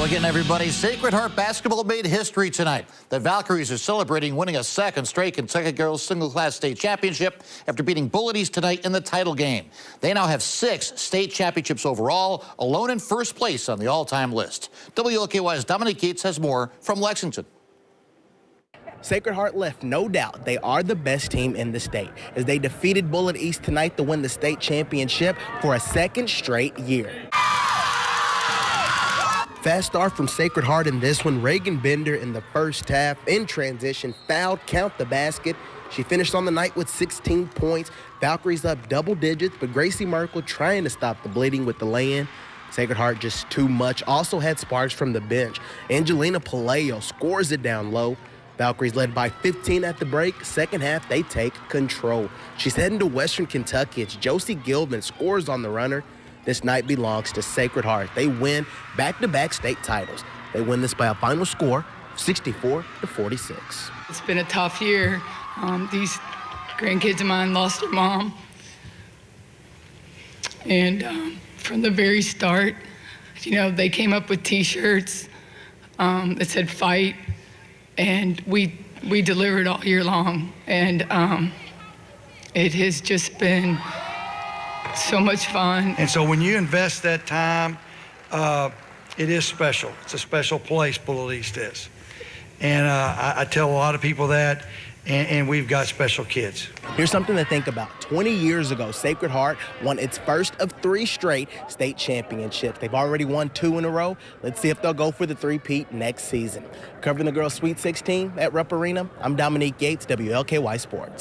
Again, everybody. Sacred Heart Basketball made history tonight. The Valkyries are celebrating winning a second straight Kentucky Girls Single Class State Championship after beating Bullitt East tonight in the title game. They now have six state championships overall, alone in first place on the all-time list. WLKY's Dominic Gates has more from Lexington. Sacred Heart left no doubt they are the best team in the state as they defeated Bullitt East tonight to win the state championship for a second straight year. Fast start from Sacred Heart in this one. Reagan Bender in the first half in transition fouled, count the basket. She finished on the night with 16 points. Valkyries up double digits, but Gracie Merkel trying to stop the bleeding with the lay-in. Sacred Heart just too much. Also had sparks from the bench. Angelina Palayo scores it down low. Valkyries led by 15 at the break. Second half, they take control. She's heading to Western Kentucky. It's Josie Gilman scores on the runner. This night belongs to Sacred Heart. They win back-to-back state titles. They win this by a final score 64 to 46. It's been a tough year. Um, these grandkids of mine lost their mom. And um, from the very start, you know, they came up with T-shirts um, that said "fight," and we we delivered all year long. And um, it has just been so much fun. And so when you invest that time, uh, it is special. It's a special place, Bullitt East is. And uh, I, I, tell a lot of people that, and, and, we've got special kids. Here's something to think about. 20 years ago, Sacred Heart won its first of three straight state championships. They've already won two in a row. Let's see if they'll go for the three-peat next season. Covering the girls' Sweet 16 at Rupp Arena, I'm Dominique Gates, WLKY Sports.